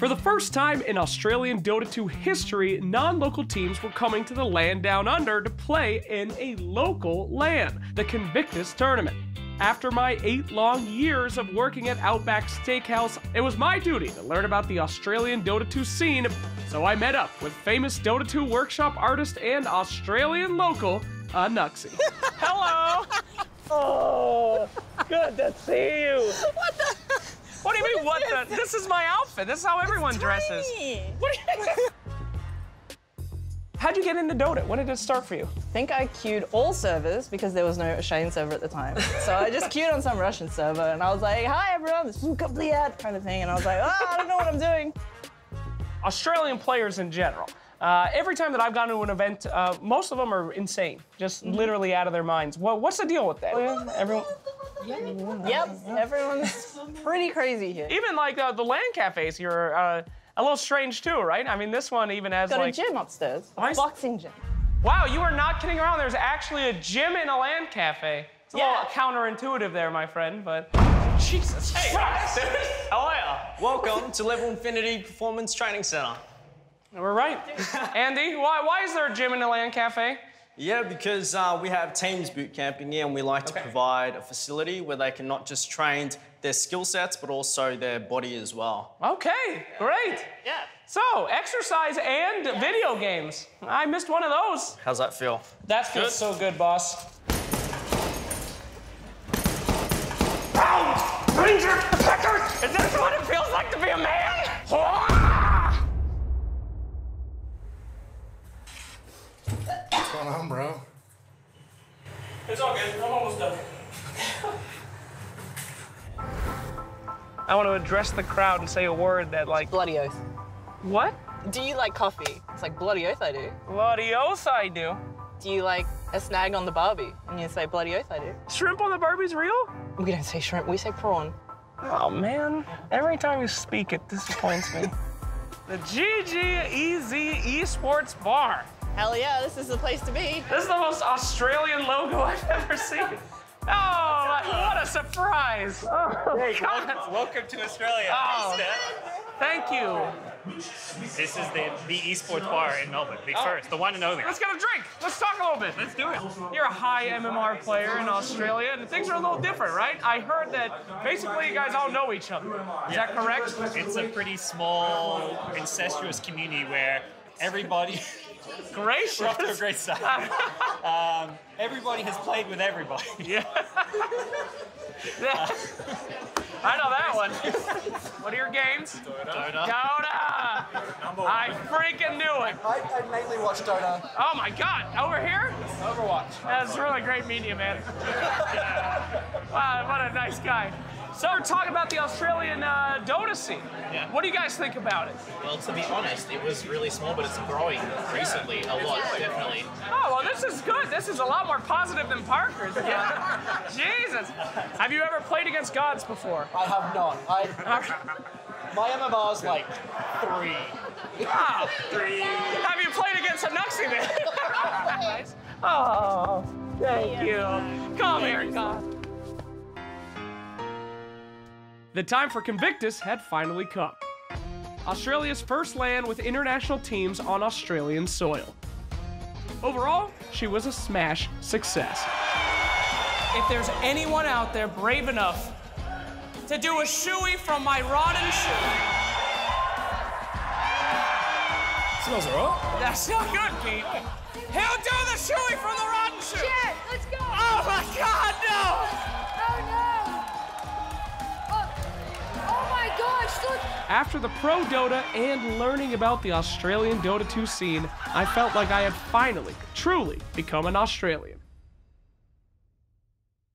For the first time in Australian Dota 2 history, non-local teams were coming to the land Down Under to play in a local LAN, the Convictus Tournament. After my eight long years of working at Outback Steakhouse, it was my duty to learn about the Australian Dota 2 scene, so I met up with famous Dota 2 workshop artist and Australian local, Anuxi. Hello! Oh, good to see you. What do you mean, what the? This is my outfit. This is how everyone dresses. What do you How'd you get into Dota? When did it start for you? I think I queued all servers because there was no Shane server at the time. So I just queued on some Russian server and I was like, hi everyone, this is Bliat kind of thing. And I was like, oh, I don't know what I'm doing. Australian players in general. Uh, every time that I've gone to an event, uh, most of them are insane, just Mm-hmm. literally out of their minds. Well, what's the deal with that? Everyone, Yep, everyone's pretty crazy here. even like uh, the LAN cafes here are uh, a little strange too, right? I mean, this one even has Got like. a gym upstairs, Nice. boxing gym. Wow, you are not kidding around. There's actually a gym in a LAN cafe. It's a Yeah. little counterintuitive there, my friend, but. Jesus Christ! How are ya? Welcome to Level Infinity Performance Training Center. We're right. Andy, why, why is there a gym in a LAN cafe? Yeah, because uh, we have teams boot camping here and we like to provide a facility where they can not just train their skill sets, but also their body as well. Okay, great. Yeah. So, exercise and video games. I missed one of those. How's that feel? That feels Good. so good, boss. Ow! Ranger Attacker! Is this what it feels like to be a man? What's going on, bro? It's all good. I want to address the crowd and say a word that, like, Bloody oath. what? Do you like coffee? It's like bloody oath I do. Bloody oath I do. Do you like a snag on the barbie? And you say bloody oath I do. Shrimp on the Barbie's real? We don't say shrimp, we say prawn. Oh man, every time you speak, it disappoints me. the GGEZ Esports Bar. Hell yeah, this is the place to be. This is the most Australian logo I've ever seen. Oh, what a surprise! Oh, oh God. Welcome to Australia. Oh. Thank you. This is the, the esports bar in Melbourne, the oh. first, the one and only. Let's get a drink. Let's talk a little bit. Let's do it. You're a high MMR player in Australia, and things are a little different, right? I heard that basically you guys all know each other. Is that correct? It's a pretty small, incestuous community where everybody. Gracious. We're off to a great start. Um, everybody has played with everybody. Yeah. I know that one. What are your games? Dota. Dota! I freaking knew it. I, I mainly watch Dota. Oh my god, over here? Overwatch. That's really great media, man. wow, what a nice guy. So we're talking about the Australian uh, Dota scene. Yeah. What do you guys think about it? Well, to be honest, it was really small, but it's growing recently a lot, definitely. Oh, well, this is good. This is a lot more positive than Parker's. Yeah. Jesus. Have you ever played against Godz before? I have not. I, my is like three. Wow. Have you played against Anuxi then? Nice. oh, thank you. Come here, God. The time for Convictus had finally come. Australia's first LAN with international teams on Australian soil. Overall, she was a smash success. If there's anyone out there brave enough to do a shoey from my rod and shoe, Smells alright. That's not good, Pete. He'll do the shoey from the rotten shoe. Shit, let's go! After the pro Dota and learning about the Australian Dota 2 scene, I felt like I had finally, truly become an Australian.